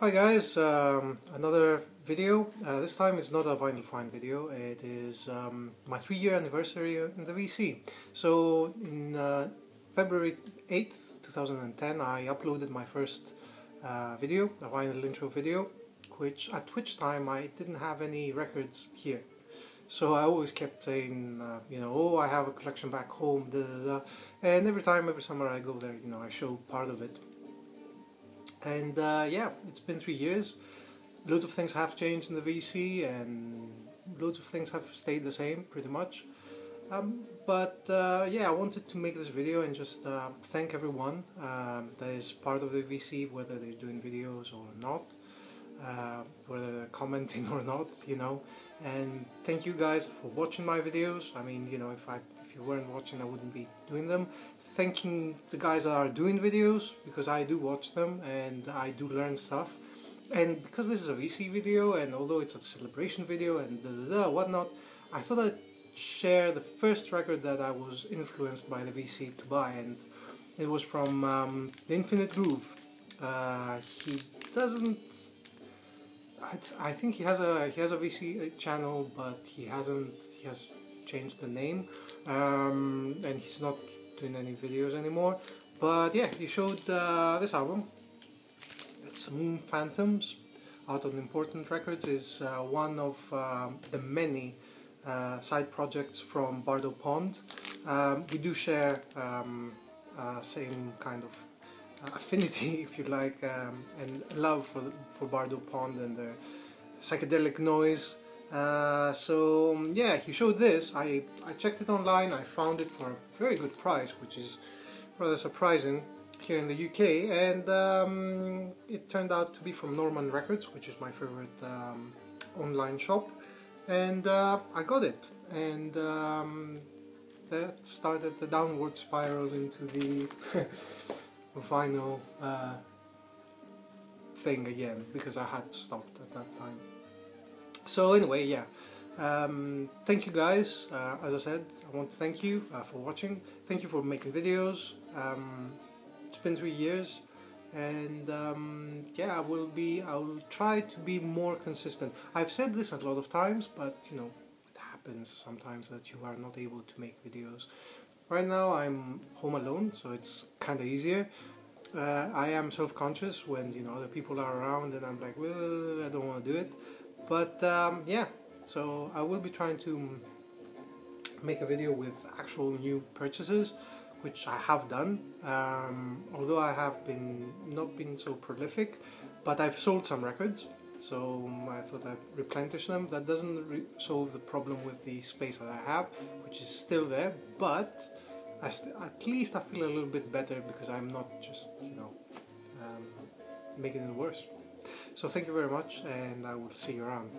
Hi guys, um, another video. Uh, this time it's not a Vinyl Find video, it is um, my three year anniversary in the VC. So in uh, February 8th, 2010 I uploaded my first uh, video, a vinyl intro video, which at which time I didn't have any records here. So I always kept saying, uh, you know, oh I have a collection back home, da, da, da. and every time, every summer I go there, you know, I show part of it and uh, yeah, it's been three years. Loads of things have changed in the VC, and loads of things have stayed the same, pretty much. Um, but uh, yeah, I wanted to make this video and just uh, thank everyone um, that is part of the VC, whether they're doing videos or not, uh, whether they're commenting or not, you know. And thank you guys for watching my videos. I mean, you know, if I you weren't watching I wouldn't be doing them. Thanking the guys that are doing videos because I do watch them and I do learn stuff. And because this is a VC video and although it's a celebration video and da da da whatnot, I thought I'd share the first record that I was influenced by the VC to buy and it was from um, the Infinite Groove. Uh, he doesn't I, I think he has a he has a VC channel but he hasn't he has changed the name um, and he's not doing any videos anymore. But yeah he showed uh, this album. It's Moon Phantoms. Out on Important Records is uh, one of uh, the many uh, side projects from Bardo Pond. Um, we do share um, uh, same kind of affinity if you like um, and love for, for Bardo Pond and their psychedelic noise uh, so um, yeah, he showed this. I, I checked it online. I found it for a very good price, which is rather surprising here in the UK. And um, it turned out to be from Norman Records, which is my favorite um, online shop. And uh, I got it. And um, that started the downward spiral into the vinyl uh, thing again because I had stopped at that time. So anyway, yeah. Um, thank you guys. Uh, as I said, I want to thank you uh, for watching. Thank you for making videos. Um, it's been three years, and um, yeah, I will be. I will try to be more consistent. I've said this a lot of times, but you know, it happens sometimes that you are not able to make videos. Right now, I'm home alone, so it's kind of easier. Uh, I am self-conscious when you know other people are around, and I'm like, well, I don't want to do it but um, yeah so I will be trying to make a video with actual new purchases which I have done. Um, although I have been not been so prolific but I've sold some records. So I thought I'd replenish them. That doesn't solve the problem with the space that I have which is still there but at least I feel a little bit better because I'm not just you know um, making it worse so thank you very much and I will see you around.